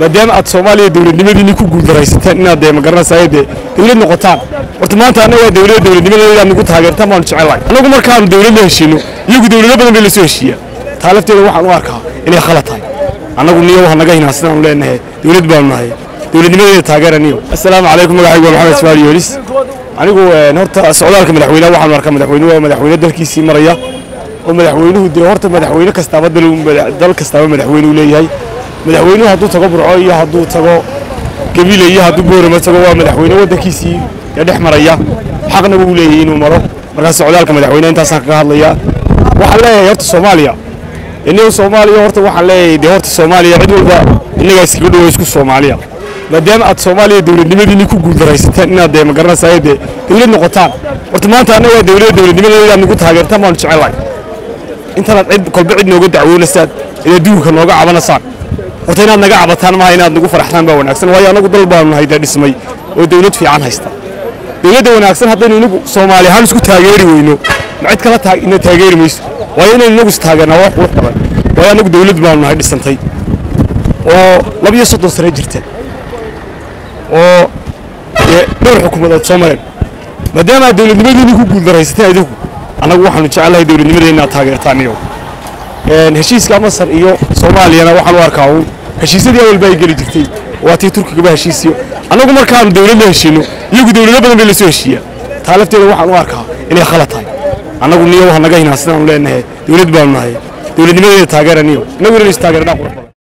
maadaama aad soomaaliya dowladnimadiinni ku guuldaraysateen inaad dee magaranaysaay dee dowlad noqotaan. Horta maanta annaga waa dowladda dowladnimadeeda inaad nagu taageertaan baanu jecelahay annagu markaanu dowlad la heshiino iyagu dowlado badan bay la soo heshiiyaa taa lafteeda waxaan u arkaa inay khalad tahay annagu niyo ha naga hinaa sidaanu leenahay dowlad baanu nahay. Dowladnimadeeda taageeraniyo assalaamu calaykum magacaygu waa maxamed ismaal yoolis anigu horta socdaalka madaxweynaha waxaanu arkaa madaxweynuhu waa madaxweyne dalkiisii maraya. Oo madaxweynuhu dee horta madaxweyne kastaaba dal kastaaba madaxweyne uu leeyahay madaxweynuhu hadduu tago burco iyo hadduu tago gebile iyo hadduu boorama tago waa madaxweyne waddankiisii dhex maraya. Xaqna wuu leeyahay inuu maro. Markaas socdaalka madaxweyne intaasaan kaga hadlayaa. Waxaan leeyahay horta soomaaliya. Innaga soomaaliya horta waxaan leeyahay dee horta soomaaliya cid walba innagaa iskaga dhowo isku soomaaliya. Maadaama aad soomaaliya dowladnimadiinni ku guuldaraysateen inaad dee magaranaysaay dee dowlad noqotaan. Horta maanta annaga waa dowladda dowladnimadeeda inaad nagu taageertaan baanu jecelahay intanaad cid kolba cid nooga dacwoonaysaan inaad duurka nooga cabanaysaan horta inaad naga cabataan maaha inaad nagu faraxtaan baa wanaagsan. Waayo annagu dal baanu nahay dee dhismay oo dowlad fiican haysta. Dowladda wanaagsan haddaynu inagu soomaali ahaan isku taageeri weyno cid kala ina taageeri mayso. Waayo inaynu inagu istaageernaa wax qurux badan waayo annagu dowlad baanu nahay dhisantay. Oo labiyo soddon sano jirta oo dee dhowr xukuumadood soo mareen. Maadaama aad dowladnimadiinni ku guuldaraysateen idinku annagu waxaanu jecelahay dowladnimadeena inaad taageertaan iyo heshiiska masar iyo soomaaliyana waxaan u arkaa uun. Heshiisyadii awalba ay geli jirtay. Waa tii turkigaba heshiisiyo annagu markaanu dowlad la heshiino iyagu dowlado badan bay la soo heshiiyaa taa lafteeda waxaan u arkaa inay khalad tahay. Annagu niyo ha naga hinaa sidaanu leenahay. Dowlad baanu nahay. Dowladnimadeeda taageeraniyo. Innagu inaynu istaageernaa qurux badan